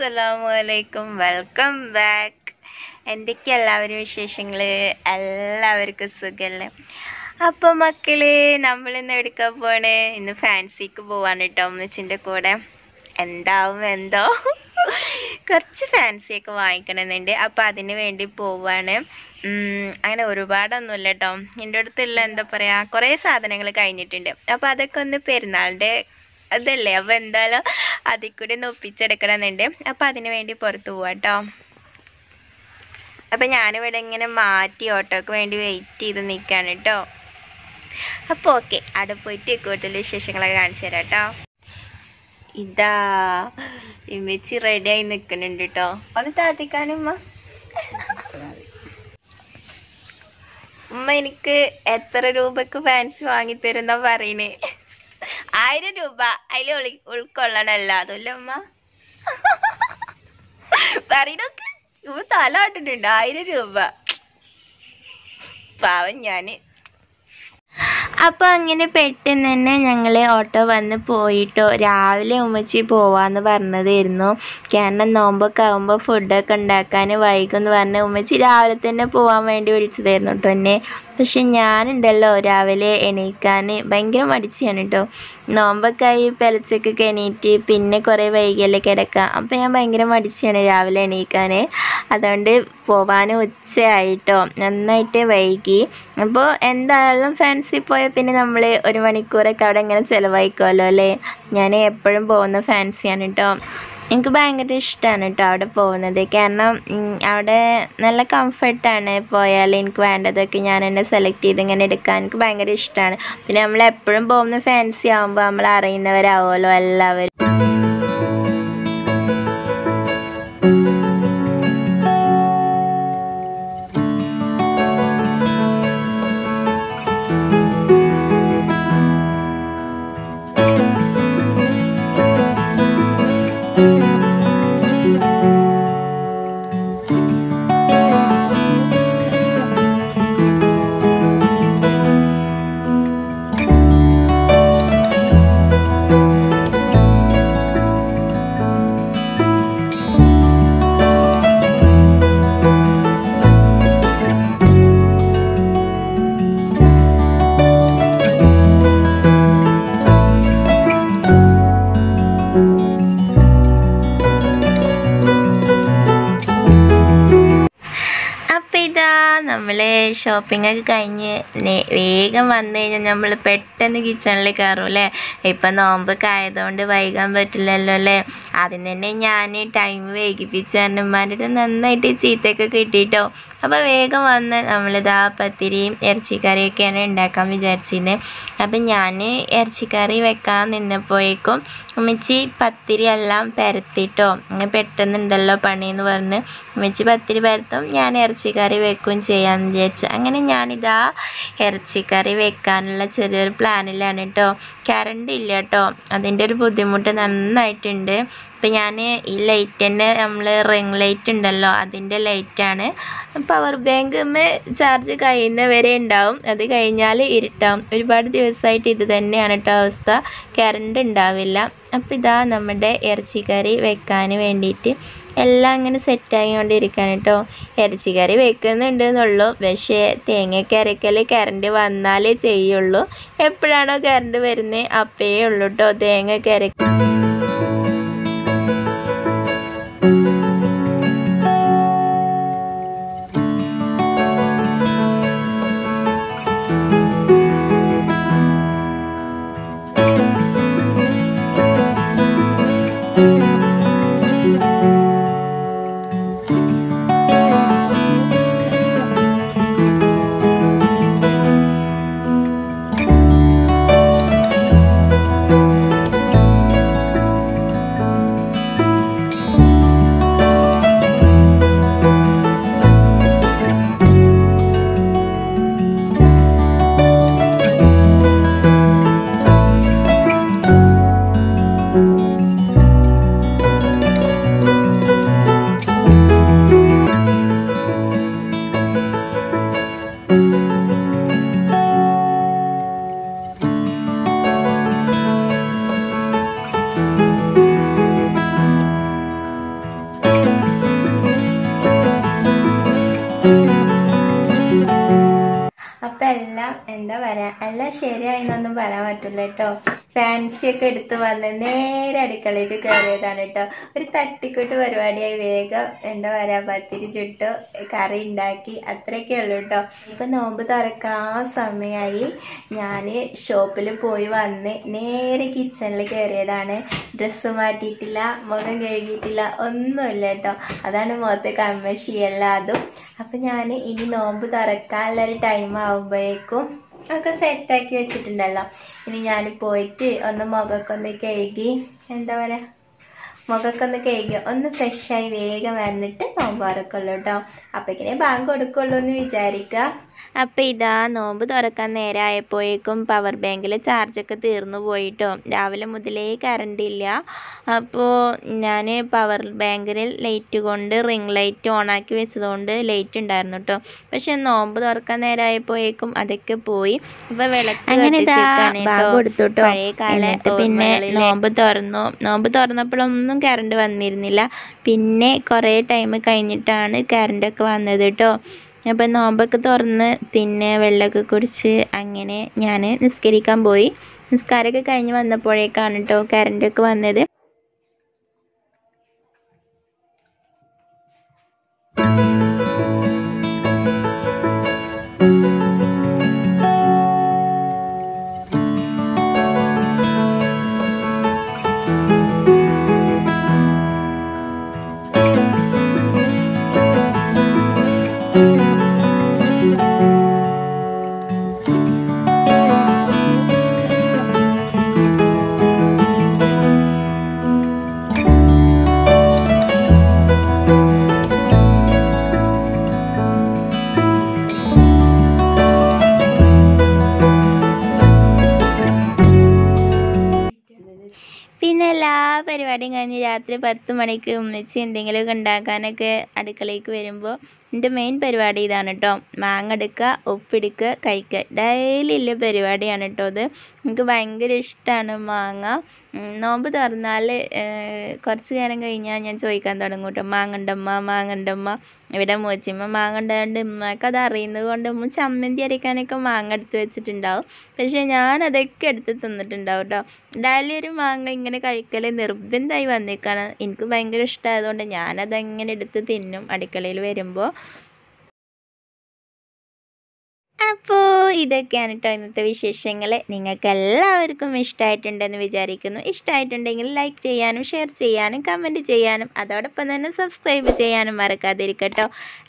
അസ്സലാമു അലൈക്കും welcome back. എന്തൊക്കെ എല്ലാവരും വിശേഷങ്ങൾ എല്ലാവർക്കും സുഖമല്ലേ അപ്പോൾ മക്കൾ നമ്മളിന്ന് എടുക്കാൻ പോണേ? ഇന്ന് ഫാൻസിക്ക് പോവാണ് കേട്ടോ അമ്മച്ചിന്റെ കൂടെ. എന്താവും എന്തോ? കുറച്ച് ഫാൻസിയൊക്കെ വാങ്ങിക്കണമെന്നുണ്ട് അപ്പോൾ അതിന് വേണ്ടി പോവാണ്. അങ്ങനെ ഒരുപാടൊന്നുമില്ല കേട്ടോ എന്റെ അടുത്തുള്ള എന്താ പറയുക കുറേ സാധനങ്ങൾ കഴിഞ്ഞിട്ടുണ്ട്. അപ്പോൾ അതൊക്കെ ഒന്ന് പെരുന്നാളിന്റെ അതല്ലേ? അപ്പോൾ എന്തായാലും അതിൽ കൂടി ഒന്ന് ഒപ്പിച്ചെടുക്കണമെന്നുണ്ട്. അപ്പോൾ അതിന് വേണ്ടി പുറത്ത് പോവാം കേട്ടോ അപ്പം ഞാനിവിടെ ഇങ്ങനെ മാറ്റി ഓട്ടോക്ക് വേണ്ടി വെയിറ്റ് ചെയ്ത് നിൽക്കുകയാണ് കേട്ടോ അപ്പോൾ ഓക്കെ അവിടെ പോയിട്ട് കൂടുതൽ വിശേഷങ്ങളൊക്കെ കാണിച്ചു തരാം കേട്ടോ ഇതാ ഇമ്മച്ചി റെഡിയായി നിൽക്കുന്നുണ്ട് കേട്ടോ ഒന്ന് താത്തിക്കാനുമ്മ ഉമ്മ. എനിക്ക് എത്ര രൂപക്ക് ഫാൻസി വാങ്ങിത്തരുന്ന പറയണേ? ആയിരം രൂപ അതിൽ ഉളി ഉൾക്കൊള്ളണല്ല. അതല്ല ഉമ്മ പറയണൊക്കെ. ഇവ തല ആട്ടിട്ടുണ്ട് ആയിരം രൂപ. പാവം ഞാൻ. അപ്പോൾ അങ്ങനെ പെട്ടെന്ന് തന്നെ ഞങ്ങൾ ഓട്ടോ വന്ന് പോയിട്ടോ. രാവിലെ ഉമ്മച്ചി പോവാന്ന് പറഞ്ഞതായിരുന്നു. കാരണം നോമ്പൊക്കെ ആകുമ്പോൾ ഫുഡൊക്കെ ഉണ്ടാക്കാൻ വൈകുമെന്ന് പറഞ്ഞ് ഉമ്മച്ചി രാവിലെ തന്നെ പോകാൻ വേണ്ടി വിളിച്ചതായിരുന്നു കേട്ടോ എന്നെ. പക്ഷെ ഞാനുണ്ടല്ലോ രാവിലെ എണീക്കാൻ ഭയങ്കര മടിച്ചാണ് കേട്ടോ നോമ്പൊക്കെ ആയി പെലച്ചക്കൊക്കെ എണീറ്റ് പിന്നെ കുറേ വൈകിയല്ലേ കിടക്കുക അപ്പോൾ ഞാൻ ഭയങ്കര മടിച്ചാണ് രാവിലെ എണീക്കാൻ. അതുകൊണ്ട് പോവാൻ ഉച്ചയായിട്ടോ നന്നായിട്ട് വൈകി. അപ്പോൾ എന്തായാലും ഫാൻസി പോയാൽ പിന്നെ നമ്മൾ ഒരു മണിക്കൂറൊക്കെ അവിടെ ഇങ്ങനെ ചിലവഴിക്കുമല്ലോ അല്ലേ? ഞാൻ എപ്പോഴും പോകുന്ന ഫാൻസിയാണ് കേട്ടോ എനിക്ക് ഭയങ്കര ഇഷ്ടമാണ് കേട്ടോ അവിടെ പോകുന്നത്. കാരണം അവിടെ നല്ല കംഫർട്ടാണ് പോയാൽ എനിക്ക് വേണ്ടതൊക്കെ ഞാൻ എന്നെ സെലക്ട് ചെയ്ത് ഇങ്ങനെ എടുക്കാൻ എനിക്ക് ഭയങ്കര ഇഷ്ടമാണ് പിന്നെ നമ്മൾ എപ്പോഴും പോകുന്ന ഫാൻസി ആകുമ്പോൾ നമ്മൾ അറിയുന്നവരാവുമല്ലോ എല്ലാവരും. നമ്മൾ ഷോപ്പിംഗ് ഒക്കെ കഴിഞ്ഞ് വേഗം വന്നു കഴിഞ്ഞാൽ നമ്മൾ പെട്ടെന്ന് കിച്ചണിൽ കയറും അല്ലേ ഇപ്പം നോമ്പൊക്കെ ആയതുകൊണ്ട് വൈകാൻ പറ്റില്ലല്ലോ അല്ലേ? അതിന് തന്നെ ഞാൻ ടൈം വൈകിപ്പിച്ച് അടുത്ത് നന്നായിട്ട് ചീത്തയൊക്കെ കിട്ടിയിട്ടോ അപ്പോൾ വേഗം വന്ന് നമ്മളിതാ പത്തിരിയും ഇറച്ചിക്കറിയൊക്കെയാണ് ഉണ്ടാക്കാൻ വിചാരിച്ചിരുന്നത് അപ്പം ഞാൻ ഇറച്ചിക്കറി വെക്കാൻ നിന്നപ്പോഴേക്കും ഉമ്മച്ചി പത്തിരി എല്ലാം പരത്തിട്ടോ? പെട്ടെന്നുണ്ടല്ലോ പണിയെന്ന് പറഞ്ഞ്. ഉമ്മച്ചി പത്തിരി പരത്തും ഞാൻ ഇറച്ചിക്കറി വെക്കുകയും ചെയ്യാമെന്ന് വിചാരിച്ചു. അങ്ങനെ ഞാനിതാ ഇറച്ചിക്കറി വെക്കാനുള്ള ചെറിയൊരു പ്ലാനിലാണ് കേട്ടോ കറണ്ട് ഇല്ല കേട്ടോ അതിന്റെ ഒരു ബുദ്ധിമുട്ട് നന്നായിട്ടുണ്ട്. ഇപ്പം ഞാൻ ഈ ലൈറ്റ് തന്നെ നമ്മൾ റിംഗ് ലൈറ്റ് ഉണ്ടല്ലോ അതിന്റെ ലൈറ്റാണ്. പവർ ബാങ്ക് ചാർജ് കഴിയുന്ന വരെ ഉണ്ടാവും. അത് കഴിഞ്ഞാൽ ഇരുട്ടാവും ഒരുപാട് ദിവസമായിട്ട് ഇത് തന്നെയാണ് കേട്ടോ അവസ്ഥ. കറണ്ട് ഉണ്ടാവില്ല. അപ്പം ഇതാ നമ്മുടെ ഇറച്ചിക്കറി വെക്കാൻ വേണ്ടിയിട്ട് എല്ലാം അങ്ങനെ സെറ്റ് കൊണ്ടിരിക്കുകയാണ് കേട്ടോ ഇറച്ചിക്കറി വെക്കുന്നുണ്ട് എന്നുള്ളൂ പക്ഷേ തേങ്ങയൊക്കെ അരക്കൽ കറണ്ട് വന്നാലേ ചെയ്യുള്ളൂ. എപ്പോഴാണോ കറണ്ട് വരുന്നത് അപ്പേ ഉള്ളൂ കേട്ടോ തേങ്ങയൊക്കെ അരക്ക ശരിയായിന്നൊന്നും പറയാൻ പറ്റില്ല കേട്ടോ. ഫാൻസി ഒക്കെ എടുത്ത് വന്ന് നേരെ അടുക്കളയ്ക്ക് കയറിയതാണ് കേട്ടോ. ഒരു തട്ടിക്കൂട്ട് പരിപാടിയായി വേഗം എന്താ പറയാ പത്തിരി ചുട്ടു കറി ഉണ്ടാക്കി അത്രയൊക്കെ ഉള്ളൂ കേട്ടോ. ഇപ്പൊ നോമ്പ് തുറക്കാൻ സമയമായി ഞാൻ ഷോപ്പിൽ പോയി വന്ന് നേരെ കിച്ചണിൽ കയറിയതാണ് ഡ്രസ്സ് മാറ്റിയിട്ടില്ല മുഖം കഴുകിയിട്ടില്ല ഒന്നുമില്ല കേട്ടോ. അതാണ് മുഖത്ത് കമ്മശിയെല്ലാം അപ്പം ഞാൻ ഇനി നോമ്പ് തുറക്കാനുള്ളൊരു ടൈം ആകുമ്പോഴേക്കും ഒക്കെ സെറ്റാക്കി വെച്ചിട്ടുണ്ടല്ലോ. ഇനി ഞാൻ പോയിട്ട് ഒന്ന് മുഖമൊക്കെ ഒന്ന് കഴുകി എന്താ പറയുക മുഖമൊക്കെ ഒന്ന് കഴുകി ഒന്ന് ഫ്രഷായി വേഗം വന്നിട്ട് നോമ്പ് തുറക്കുള്ളൂ കേട്ടോ അപ്പോഴേക്കിനെ ബാങ്ക് കൊടുക്കുള്ളൂ എന്ന് വിചാരിക്കുക അപ്പം ഇതാ നോമ്പ് തുറക്കാൻ നേരമായപ്പോഴേക്കും പവർ ബാങ്കിൽ ചാർജൊക്കെ തീർന്നു പോയിട്ടോ. രാവിലെ മുതലേ കറണ്ട് ഇല്ല. അപ്പോൾ ഞാൻ പവർ ബാങ്കിൽ ലൈറ്റ് കൊണ്ട് റിംഗ് ലൈറ്റ് ഓണാക്കി വെച്ചതുകൊണ്ട് ലൈറ്റ് ഉണ്ടായിരുന്നു കേട്ടോ പക്ഷെ നോമ്പ് തുറക്കാൻ നേരമായപ്പോഴേക്കും അതൊക്കെ പോയി. അപ്പോൾ വിളക്ക് അങ്ങനെ കൊടുത്തു. പഴയ കാല പിന്നെ നോമ്പ് തുറന്നു. നോമ്പ് തുറന്നപ്പോഴൊന്നും കറണ്ട് വന്നിരുന്നില്ല. പിന്നെ കുറേ ടൈം കഴിഞ്ഞിട്ടാണ് കറണ്ടൊക്കെ വന്നത് കേട്ടോ അപ്പം നോമ്പൊക്കെ തുറന്ന് പിന്നെ വെള്ളമൊക്കെ കുടിച്ച് അങ്ങനെ ഞാൻ നിസ്കരിക്കാൻ പോയി. നിസ്കാരമൊക്കെ കഴിഞ്ഞ് വന്നപ്പോഴേക്കാണ് കേട്ടോ കറണ്ടൊക്കെ വന്നത്. രാത്രി പത്ത് മണിക്ക് ഉമ്മച്ചി എന്തെങ്കിലുമൊക്കെ ഉണ്ടാക്കാനൊക്കെ അടുക്കളയിലേക്ക് വരുമ്പോൾ എന്റെ മെയിൻ പരിപാടി ഇതാണ് കേട്ടോ മാങ്ങ എടുക്കുക ഉപ്പെടുക്കുക കഴിക്കുക ഡെയിലി ഉള്ള പരിപാടിയാണ് കേട്ടോ ഇത്. എനിക്ക് ഭയങ്കര ഇഷ്ടമാണ് മാങ്ങ. നോമ്പ് തുറന്നാൽ കുറച്ച് നേരം കഴിഞ്ഞാൽ ഞാൻ ചോദിക്കാൻ തുടങ്ങും കേട്ടോ മാങ്ങണ്ടമ്മ മാങ്ങണ്ടമ്മ ഇവിടെ മോച്ചിമ്മ മാങ്ങ ഉണ്ടായതുകൊണ്ട് ഉമ്മക്ക് അത് അറിയുന്നത് കൊണ്ട് ഉമ്മ ചമ്മന്തി അരയ്ക്കാനൊക്കെ മാങ്ങ എടുത്ത് വെച്ചിട്ടുണ്ടാവും. പക്ഷേ ഞാൻ അതൊക്കെ എടുത്ത് തിന്നിട്ടുണ്ടാവും കേട്ടോ ഡെയിലി ഒരു മാങ്ങ ഇങ്ങനെ കഴിക്കൽ നിർബന്ധമായി വന്നേക്കാണ്. എനിക്ക് ഭയങ്കര ഇഷ്ടമായതുകൊണ്ട് ഞാനതങ്ങനെ എടുത്ത് തിന്നും അടുക്കളയിൽ വരുമ്പോൾ അപ്പോൾ ഇതൊക്കെയാണ് കേട്ടോ ഇന്നത്തെ വിശേഷങ്ങൾ നിങ്ങൾക്ക് എല്ലാവർക്കും ഇഷ്ടമായിട്ടുണ്ടെന്ന് വിചാരിക്കുന്നു. ഇഷ്ടമായിട്ടുണ്ടെങ്കിൽ ലൈക്ക് ചെയ്യാനും ഷെയർ ചെയ്യാനും കമന്റ് ചെയ്യാനും അതോടൊപ്പം തന്നെ സബ്സ്ക്രൈബ് ചെയ്യാനും മറക്കാതിരിക്കട്ടോ.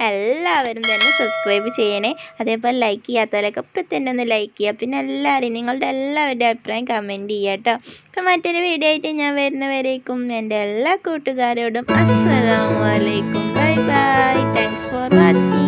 എല്ലാവരും തന്നെ സബ്സ്ക്രൈബ് ചെയ്യണേ. അതേപോലെ ലൈക്ക് ചെയ്യാത്തവരൊക്കെ ഇപ്പം തന്നെ ഒന്ന് ലൈക്ക് ചെയ്യുക പിന്നെ എല്ലാവരും നിങ്ങളുടെ എല്ലാവരുടെ അഭിപ്രായം കമന്റ് ചെയ്യുക കേട്ടോ അപ്പം മറ്റൊരു വീഡിയോ ആയിട്ട് ഞാൻ വരുന്നവരേക്കും എന്റെ എല്ലാ കൂട്ടുകാരോടും അസ്സലാമു Bye bye. Thanks for watching.